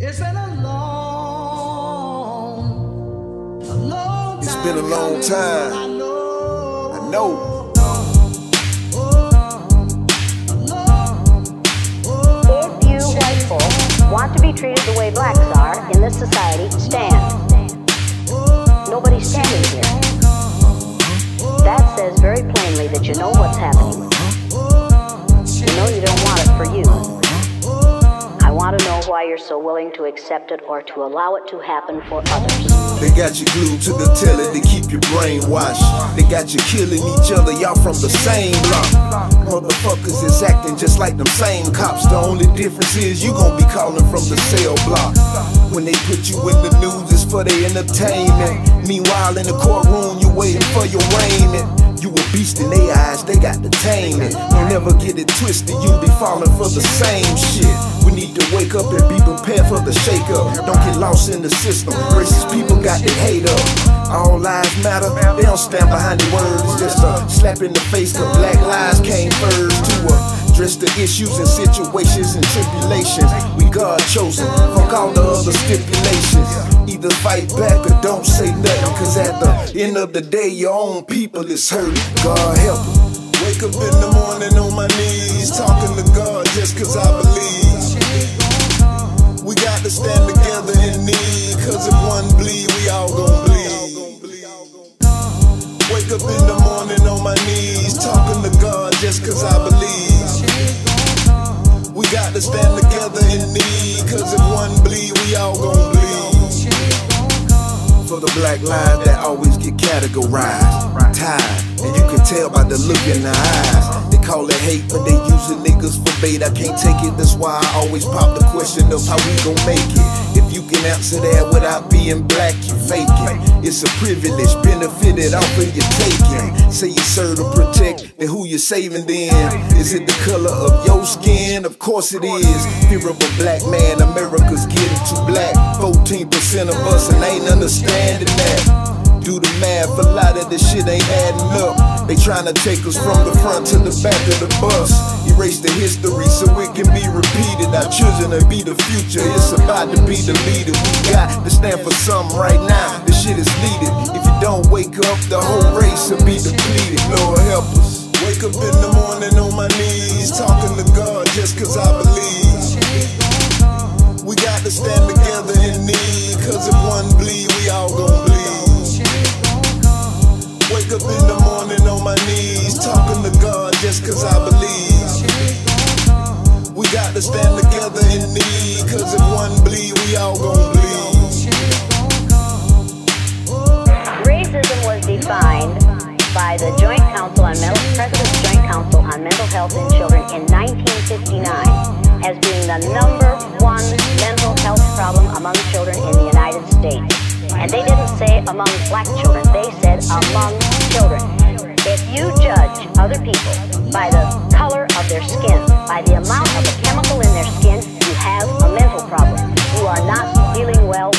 It's been a long, a long It's been a long time. I know. I know. If you white folk want to be treated the way blacks are in this society, stand. Nobody's standing here. Why you're so willing to accept it or to allow it to happen for others. They got you glued to the telly to keep your brain washed. They got you killing each other, y'all from the same block. Motherfuckers is acting just like them same cops. The only difference is you gon' be calling from the cell block. When they put you in the news, it's for their entertainment. Meanwhile, in the courtroom, you waiting for your arraignment. Beast in their eyes, they got to tame it. Don't ever get it twisted, you be falling for the same shit. We need to wake up and be prepared for the shake up. Don't get lost in the system. Racist people got their hate up. All lives matter, they don't stand behind the words. Just a slap in the face, cause black lives came first to address the issues and situations and tribulations. We God chosen, fuck all the other stipulations. Either fight back or don't say nothing, cause at the end of the day, your own people is hurting. God help 'em. Wake up in the morning on my knees, talking to God just cause I believe. We got to stand together in need, cause if one bleed, we all gon' bleed. Wake up in the morning on my knees, talking to God just cause I believe. We got to stand together in need, cause if one bleed, we all gon' bleed. The black lives that always get categorized, tied, and you can tell by the look in their eyes. They call it hate, but they using niggas for bait. I can't take it, that's why I always pop the question of how we gon' make it. If you answer that without being black, you fake it. It's a privilege, benefited off of your taking. Say you serve to protect, then who you saving then? Is it the color of your skin? Of course it is. Fear of a black man, America's getting too black. 14% of us and ain't understanding that. Do the math, a lot of this shit ain't adding up. They tryna take us from the front to the back of the bus. Erase the history so it can be repeated. Our children will be the future. It's about to be the leader. We got to stand for something right now. This shit is needed. If you don't wake up, the whole race will be depleted. Lord help us. Wake up in the morning on my knees, talking to God just cause I believe. We got to stand together in need, cause if one bleed, we all gon' bleed. Wake up in the my knees, talking to God just cause I believe. We got to stand together in need, cause if one bleed, we all gon' bleed. Racism was defined by the Joint Council on Mental President's Joint Council on Mental Health in Children in 1959 as being the number one mental health problem among children in the United States. And they didn't say among black children, they said among children. If you judge other people by the color of their skin, by the amount of a chemical in their skin, you have a mental problem. You are not dealing well